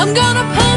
I'm gonna pull